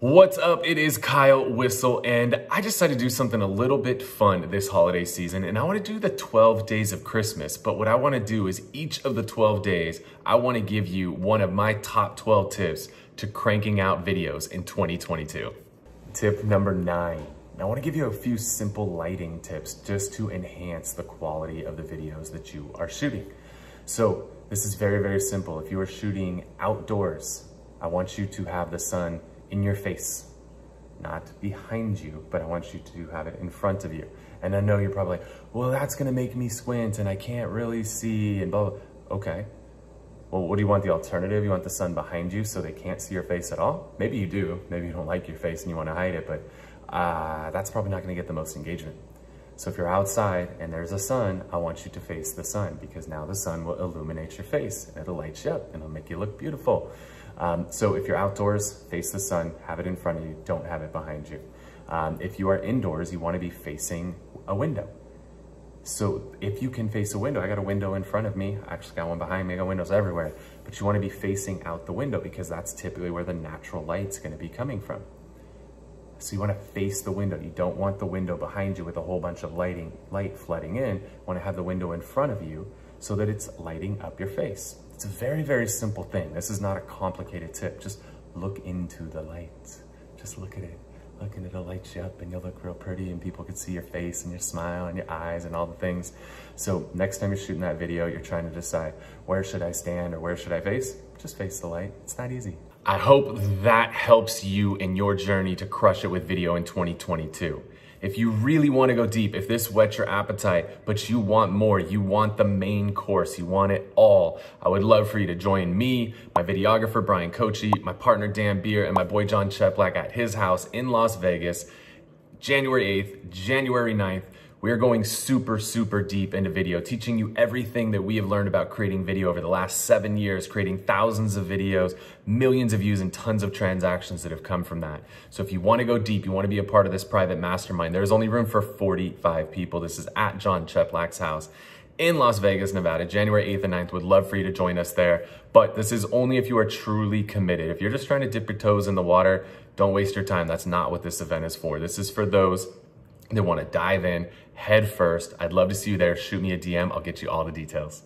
What's up? It is Kyle Whissel, and I decided to do something a little bit fun this holiday season, and I want to do the 12 days of Christmas. But what I want to do is each of the 12 days, I want to give you one of my top 12 tips to cranking out videos in 2022. Tip number nine. I want to give you a few simple lighting tips just to enhance the quality of the videos that you are shooting. So this is very, very simple. If you are shooting outdoors, I want you to have the sun in your face, not behind you, but I want you to have it in front of you. And I know you're probably like, well, that's gonna make me squint and I can't really see and blah, blah. Okay. Well, what do you want the alternative? You want the sun behind you so they can't see your face at all? Maybe you do. Maybe you don't like your face and you wanna hide it, but uh, that's probably not gonna get the most engagement. So if you're outside and there's a sun, I want you to face the sun because now the sun will illuminate your face and it'll light you up and it'll make you look beautiful. Um, so if you're outdoors, face the sun, have it in front of you, don't have it behind you. Um, if you are indoors, you wanna be facing a window. So if you can face a window, I got a window in front of me, I actually got one behind me, I got windows everywhere, but you wanna be facing out the window because that's typically where the natural light's gonna be coming from. So you wanna face the window. You don't want the window behind you with a whole bunch of lighting, light flooding in. You wanna have the window in front of you so that it's lighting up your face. It's a very, very simple thing. This is not a complicated tip. Just look into the light. Just look at it. Look and it'll light you up and you'll look real pretty and people can see your face and your smile and your eyes and all the things. So next time you're shooting that video, you're trying to decide where should I stand or where should I face? Just face the light. It's that easy. I hope that helps you in your journey to crush it with video in 2022. If you really want to go deep, if this whets your appetite, but you want more, you want the main course, you want it all, I would love for you to join me, my videographer, Bryan Koci, my partner, Dan Beer, and my boy, Jon Cheplak at his house in Las Vegas, January 8th, January 9th. We're going super, super deep into video, teaching you everything that we have learned about creating video over the last seven years, creating thousands of videos, millions of views, and tons of transactions that have come from that. So if you wanna go deep, you wanna be a part of this private mastermind, there's only room for 45 people. This is at Jon Cheplak's house in Las Vegas, Nevada, January 8th and 9th. Would love for you to join us there. But this is only if you are truly committed. If you're just trying to dip your toes in the water, don't waste your time. That's not what this event is for. This is for those that want to dive in head first. I'd love to see you there. Shoot me a DM. I'll get you all the details.